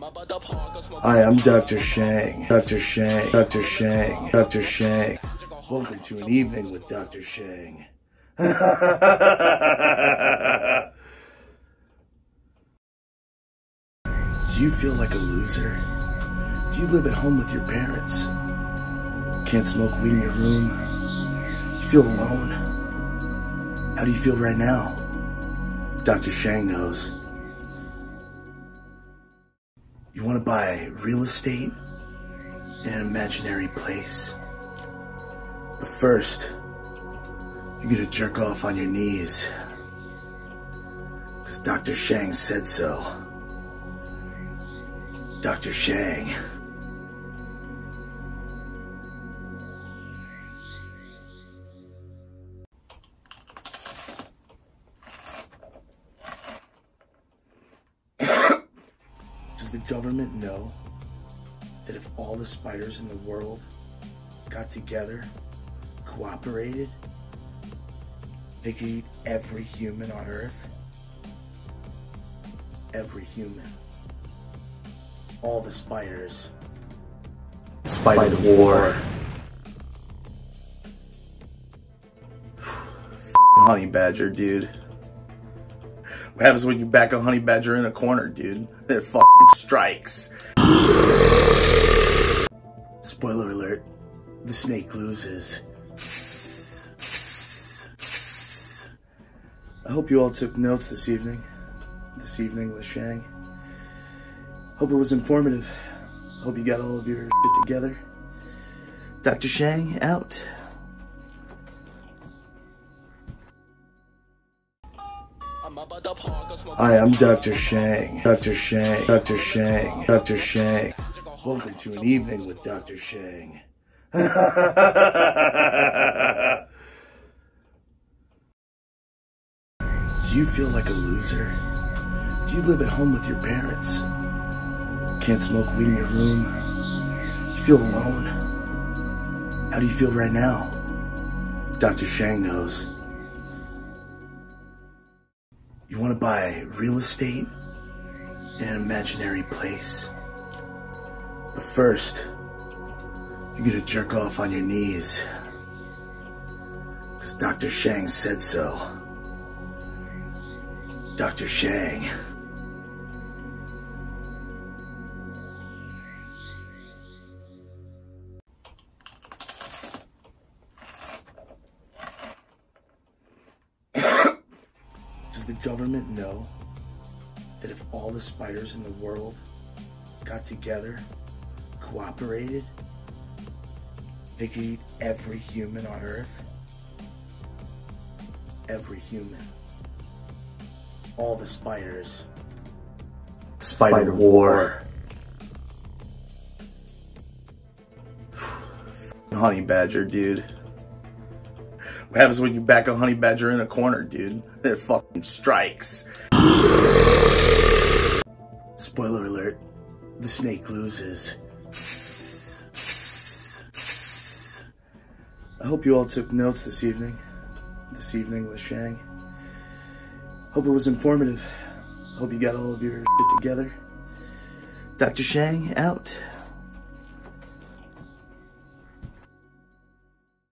Hi, I'm Dr. Shang. Dr. Shang. Dr. Shang. Dr. Shang. Welcome to an evening with Dr. Shang. Do you feel like a loser? Do you live at home with your parents? Can't smoke weed in your room? You feel alone? How do you feel right now? Dr. Shang knows. You want to buy real estate in an imaginary place. But first, you're gonna jerk off on your knees. Because Dr. Shang said so. Dr. Shang. Does the government know that if all the spiders in the world got together, cooperated, they could eat every human on Earth? Every human. All the spiders. Spider War. honey badger, dude. What happens when you back a honey badger in a corner, dude? It fucking strikes. Spoiler alert, the snake loses. I hope you all took notes this evening. This evening with Shang. Hope it was informative. Hope you got all of your shit together. Dr. Shang out. Hi, I'm Dr. Shang. Dr. Shang. Dr. Shang. Dr. Shang. Welcome to an evening with Dr. Shang. Do you feel like a loser? Do you live at home with your parents? Can't smoke weed in your room? You feel alone? How do you feel right now? Dr. Shang knows. You want to buy real estate in an imaginary place. But first, you're gonna jerk off on your knees. Because Dr. Shang said so. Dr. Shang. The government know that if all the spiders in the world got together, cooperated, they could eat every human on Earth? Every human. All the spiders. Spider, Spider War. honey badger, dude. What happens when you back a honey badger in a corner, dude? It fucking strikes. Spoiler alert, the snake loses. I hope you all took notes this evening. This evening with Shang. Hope it was informative. Hope you got all of your shit together. Dr. Shang out.